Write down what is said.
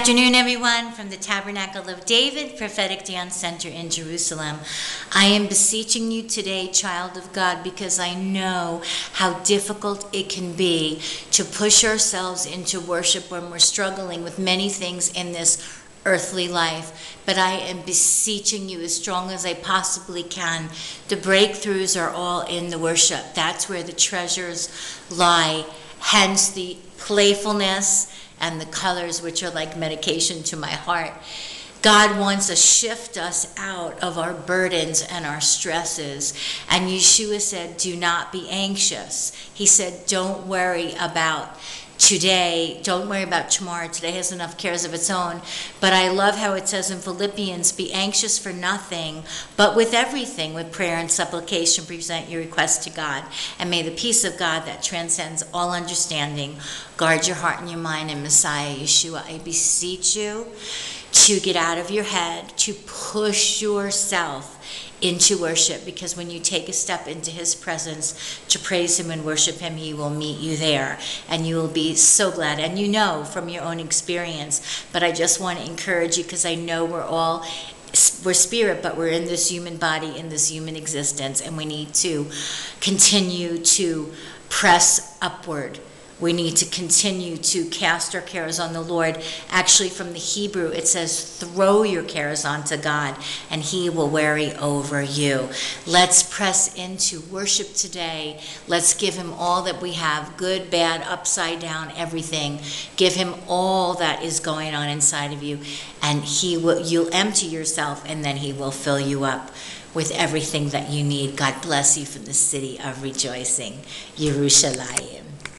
afternoon, everyone, from the Tabernacle of David Prophetic Dance Center in Jerusalem. I am beseeching you today, child of God, because I know how difficult it can be to push ourselves into worship when we're struggling with many things in this earthly life. But I am beseeching you as strong as I possibly can. The breakthroughs are all in the worship, that's where the treasures lie. Hence the playfulness and the colors, which are like medication to my heart. God wants to shift us out of our burdens and our stresses. And Yeshua said, Do not be anxious. He said, Don't worry about today. Don't worry about tomorrow. Today has enough cares of its own. But I love how it says in Philippians be anxious for nothing, but with everything, with prayer and supplication, present your request to God. And may the peace of God that transcends all understanding guard your heart and your mind in Messiah Yeshua. I beseech you to get out of your head, to push yourself into worship because when you take a step into his presence to praise him and worship him he will meet you there and you will be so glad. And you know from your own experience but i just want to encourage you because i know we're all we're spirit but we're in this human body in this human existence and we need to continue to press upward we need to continue to cast our cares on the Lord. Actually, from the Hebrew, it says, throw your cares onto God, and He will worry over you. Let's press into worship today. Let's give Him all that we have good, bad, upside down, everything. Give Him all that is going on inside of you, and He will, you'll empty yourself, and then He will fill you up with everything that you need. God bless you from the city of rejoicing, Yerushalayim.